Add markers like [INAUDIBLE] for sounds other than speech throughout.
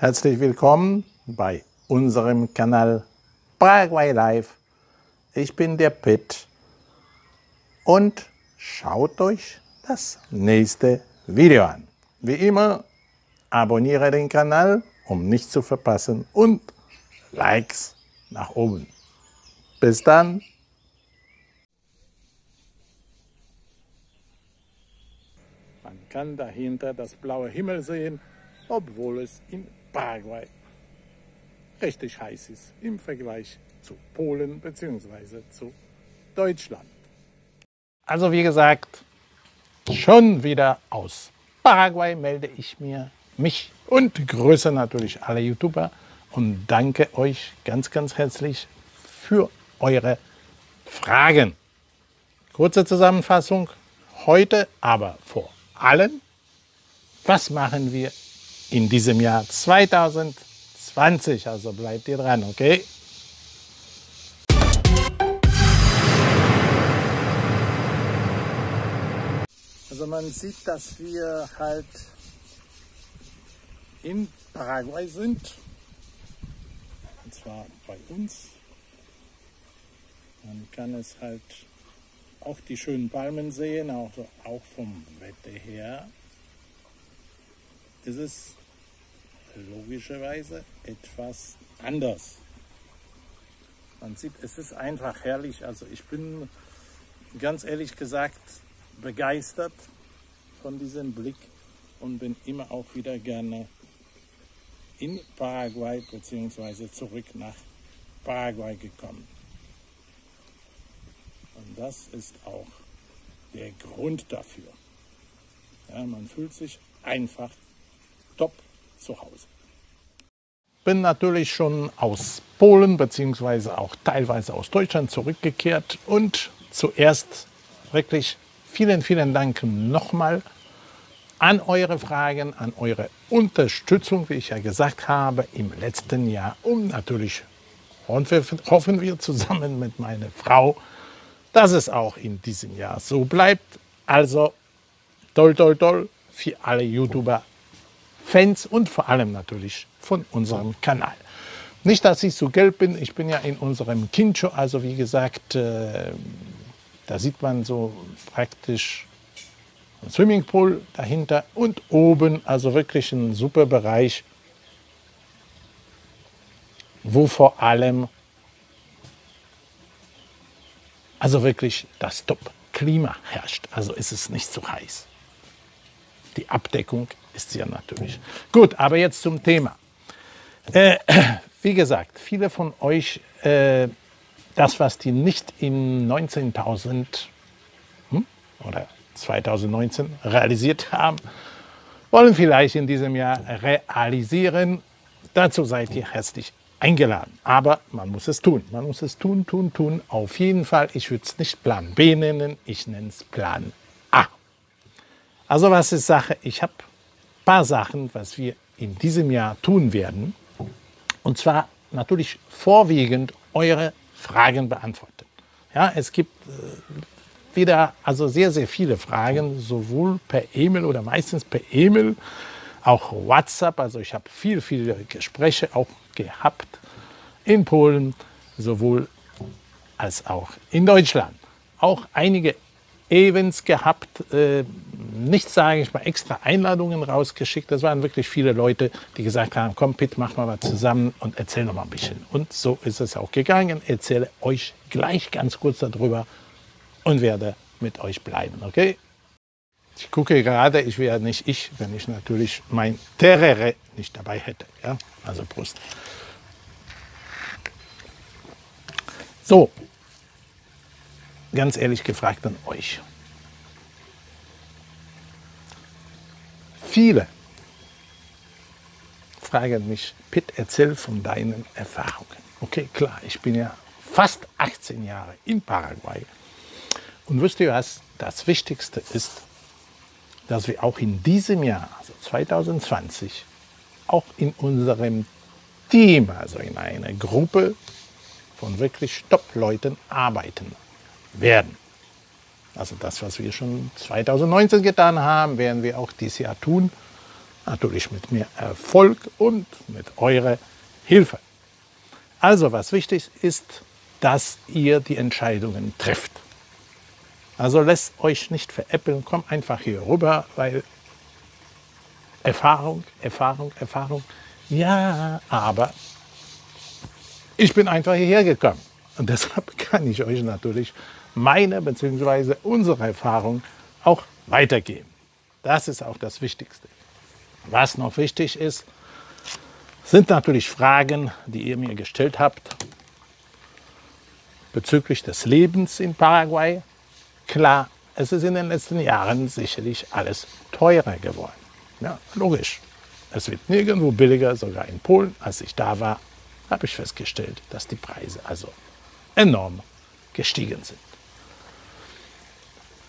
Herzlich willkommen bei unserem Kanal Paraguay Live. Ich bin der Pitt und schaut euch das nächste Video an. Wie immer, abonniere den Kanal, um nichts zu verpassen und Likes nach oben. Bis dann. Man kann dahinter das blaue Himmel sehen, obwohl es in Paraguay richtig heiß ist im Vergleich zu Polen bzw. zu Deutschland. Also wie gesagt, schon wieder aus Paraguay melde ich mir mich und grüße natürlich alle YouTuber und danke euch ganz, ganz herzlich für eure Fragen. Kurze Zusammenfassung heute, aber vor allem, was machen wir in diesem Jahr 2020? Also bleibt ihr dran, okay? Also man sieht, dass wir halt in Paraguay sind. Und zwar bei uns. Man kann es halt auch die schönen Palmen sehen, auch, auch vom Wetter her. Ist es logischerweise etwas anders. Man sieht, es ist einfach herrlich. Also ich bin ganz ehrlich gesagt begeistert von diesem Blick und bin immer auch wieder gerne in Paraguay bzw. zurück nach Paraguay gekommen. Und das ist auch der Grund dafür. Ja, man fühlt sich einfach top zu Hause. Bin natürlich schon aus Polen bzw. auch teilweise aus Deutschland zurückgekehrt und zuerst wirklich vielen, vielen Dank nochmal an eure Fragen, an eure Unterstützung, wie ich ja gesagt habe, im letzten Jahr. Und natürlich hoffen wir zusammen mit meiner Frau, dass es auch in diesem Jahr so bleibt. Also toll, toll, toll für alle YouTuber, Fans und vor allem natürlich von unserem Kanal. Nicht, dass ich so gelb bin, ich bin ja in unserem Kincho, also wie gesagt, äh, da sieht man so praktisch ein Swimmingpool dahinter und oben, also wirklich ein super Bereich, wo vor allem also wirklich das Top-Klima herrscht. Also ist es nicht zu heiß. Die Abdeckung ist ja natürlich. Gut, aber jetzt zum Thema. Äh, [CLEARS THROAT] wie gesagt, viele von euch, äh, das, was die nicht in 19.000 hm, oder 2019 realisiert haben, wollen vielleicht in diesem Jahr realisieren. Dazu seid ihr herzlich eingeladen. Aber man muss es tun. Man muss es tun, tun, tun. Auf jeden Fall. Ich würde es nicht Plan B nennen, ich nenne es Plan A. Also was ist Sache? Ich habe paar Sachen, was wir in diesem Jahr tun werden. Und zwar natürlich vorwiegend eure Fragen beantworten. Ja, es gibt äh, wieder also sehr, sehr viele Fragen, sowohl per E-Mail oder meistens per E-Mail, auch WhatsApp. Also ich habe viele, viele Gespräche auch gehabt in Polen, sowohl als auch in Deutschland. Auch einige Events gehabt, äh, nicht sage ich mal extra Einladungen rausgeschickt. Das waren wirklich viele Leute, die gesagt haben, komm Pitt, mach mal was zusammen und erzähl noch mal ein bisschen. Und so ist es auch gegangen. Erzähle euch gleich ganz kurz darüber und werde mit euch bleiben, okay? Ich gucke gerade, ich wäre nicht ich, wenn ich natürlich mein Terere nicht dabei hätte. Ja? Also Brust. So, ganz ehrlich gefragt an euch. Viele fragen mich, Pitt, erzähl von deinen Erfahrungen. Okay, klar, ich bin ja fast 18 Jahre in Paraguay. Und wisst ihr was? Das Wichtigste ist, dass wir auch in diesem Jahr, also 2020, auch in unserem Team, also in einer Gruppe von wirklich Top-Leuten arbeiten werden. Also das, was wir schon 2019 getan haben, werden wir auch dieses Jahr tun. natürlich mit mehr Erfolg und mit eurer Hilfe. Also was wichtig ist, dass ihr die Entscheidungen trifft. Also lasst euch nicht veräppeln, kommt einfach hier rüber, weil Erfahrung, Erfahrung, Erfahrung. Ja, aber ich bin einfach hierher gekommen. Und deshalb [LAUGHS] kann ich euch natürlich meine bzw. unsere Erfahrung auch weitergeben. Das ist auch das Wichtigste. Was noch wichtig ist, sind natürlich Fragen, die ihr mir gestellt habt bezüglich des Lebens in Paraguay. Klar, es ist in den letzten Jahren sicherlich alles teurer geworden. Ja, logisch. Es wird nirgendwo billiger, sogar in Polen. Als ich da war, habe ich festgestellt, dass die Preise also enorm gestiegen sind.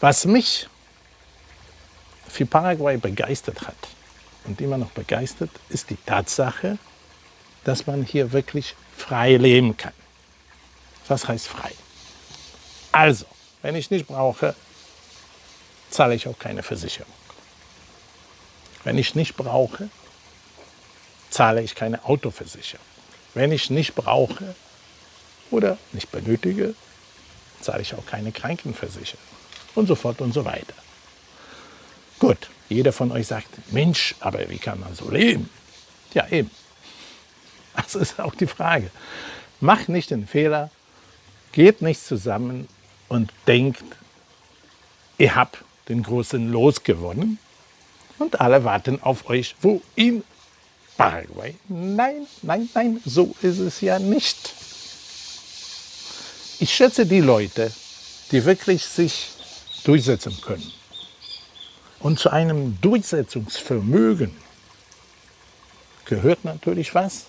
Was mich für Paraguay begeistert hat und immer noch begeistert, ist die Tatsache, dass man hier wirklich frei leben kann. Was heißt frei? Also, wenn ich nicht brauche, zahle ich auch keine Versicherung. Wenn ich nicht brauche, zahle ich keine Autoversicherung. Wenn ich nicht brauche oder nicht benötige, zahle ich auch keine Krankenversicherung und so fort und so weiter. Gut, jeder von euch sagt, Mensch, aber wie kann man so leben? Ja, eben. Das ist auch die Frage. Macht nicht den Fehler, geht nicht zusammen und denkt, ihr habt den großen Los gewonnen und alle warten auf euch. Wo? In Paraguay? Nein, nein, nein, so ist es ja nicht. Ich schätze die Leute, die wirklich sich durchsetzen können. Und zu einem Durchsetzungsvermögen gehört natürlich was?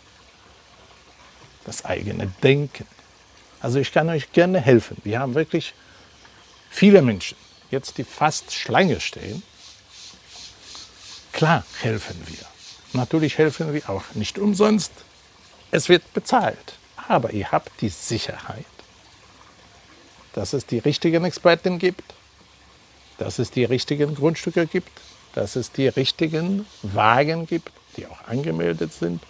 Das eigene Denken. Also ich kann euch gerne helfen. Wir haben wirklich viele Menschen, jetzt die fast Schlange stehen, Klar helfen wir. Natürlich helfen wir auch nicht umsonst. Es wird bezahlt. Aber ihr habt die Sicherheit, dass es die richtigen Experten gibt, dass es die richtigen Grundstücke gibt, dass es die richtigen Wagen gibt, die auch angemeldet sind.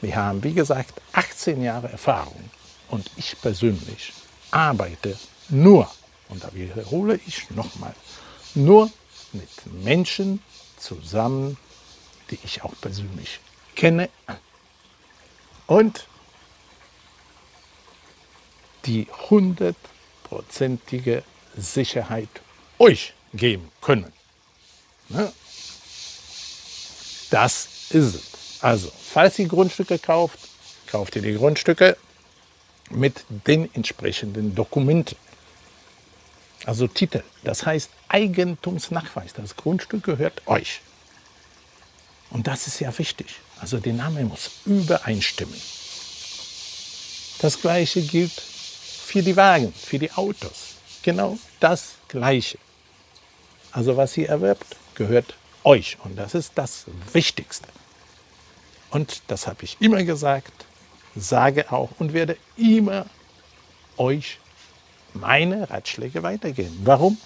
Wir haben, wie gesagt, 18 Jahre Erfahrung und ich persönlich arbeite nur, und da wiederhole ich nochmal, nur mit Menschen, zusammen, die ich auch persönlich kenne und die hundertprozentige Sicherheit euch geben können. Ne? Das ist es. Also, falls ihr Grundstücke kauft, kauft ihr die Grundstücke mit den entsprechenden Dokumenten. Also Titel, das heißt Eigentumsnachweis. Das Grundstück gehört euch. Und das ist ja wichtig. Also der Name muss übereinstimmen. Das gleiche gilt für die Wagen, für die Autos. Genau das gleiche. Also was ihr erwerbt, gehört euch. Und das ist das Wichtigste. Und das habe ich immer gesagt, sage auch und werde immer euch meine Ratschläge weitergeben. Warum?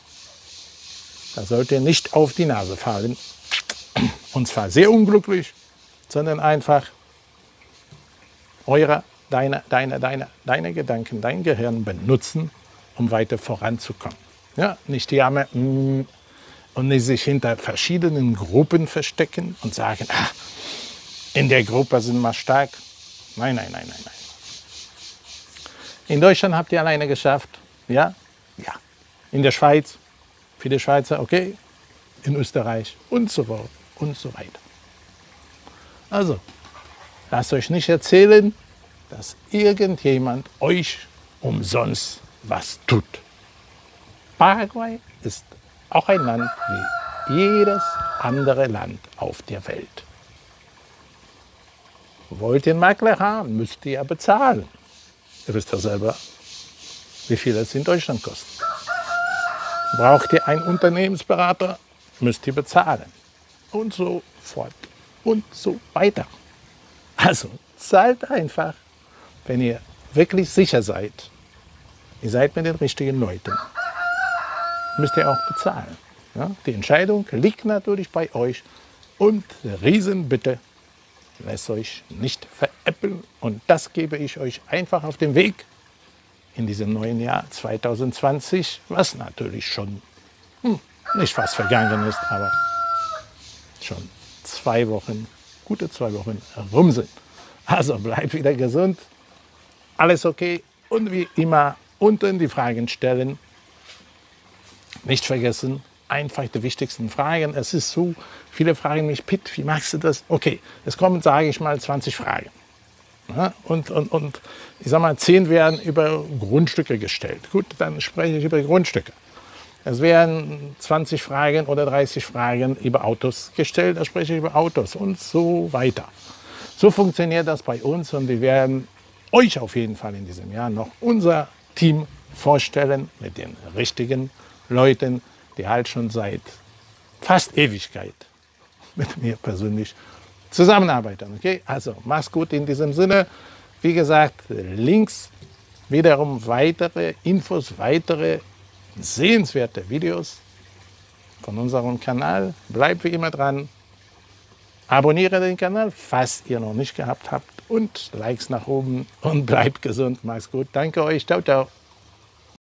Da sollt ihr nicht auf die Nase fallen. [CLEARS THROAT] Und zwar sehr unglücklich, sondern einfach eure, deine, deine, deine, deine Gedanken, dein Gehirn benutzen, um weiter voranzukommen. Ja, nicht jammern mm, und nicht sich hinter verschiedenen Gruppen verstecken und sagen, ah, in der Gruppe sind wir stark. Nein, nein, nein, nein, nein. In Deutschland habt ihr alleine geschafft, ja? Ja. In der Schweiz, die Schweizer, okay. In Österreich und so fort und so weiter. Also, lasst euch nicht erzählen, dass irgendjemand euch umsonst was tut. Paraguay ist auch ein Land wie jedes andere Land auf der Welt. Wollt ihr einen Makler haben, müsst ihr ja bezahlen. Ihr wisst ja selber, wie viel es in Deutschland kostet. Braucht ihr einen Unternehmensberater, müsst ihr bezahlen. Und so fort und so weiter. Also zahlt einfach, wenn ihr wirklich sicher seid, ihr seid mit den richtigen Leuten, müsst ihr auch bezahlen. Ja? Die Entscheidung liegt natürlich bei euch, Und Riesenbitte, lasst euch nicht veräppeln. Und das gebe ich euch einfach auf den Weg in diesem neuen Jahr 2020, was natürlich schon hm, nicht fast vergangen ist, aber schon zwei Wochen, gute zwei Wochen rum sind. Also bleibt wieder gesund, alles okay und wie immer unten die Fragen stellen. Nicht vergessen, einfach die wichtigsten Fragen. Es ist so, viele fragen mich, Pitt, wie machst du das? Okay, es kommen, sage ich mal, 20 Fragen. Und, und, und ich sage mal, 10 werden über Grundstücke gestellt. Gut, dann spreche ich über Grundstücke. Es werden 20 Fragen oder 30 Fragen über Autos gestellt, da spreche ich über Autos und so weiter. So funktioniert das bei uns und wir werden euch auf jeden Fall in diesem Jahr noch unser Team vorstellen mit den richtigen Leuten, die halt schon seit fast Ewigkeit mit mir persönlich zusammenarbeiten. Okay? Also mach's gut in diesem Sinne. Wie gesagt, links wiederum weitere Infos, weitere sehenswerte Videos von unserem Kanal. Bleibt wie immer dran. Abonniere den Kanal, falls ihr noch nicht gehabt habt. Und Likes nach oben und bleibt gesund. Macht's gut. Danke euch. Ciao, ciao.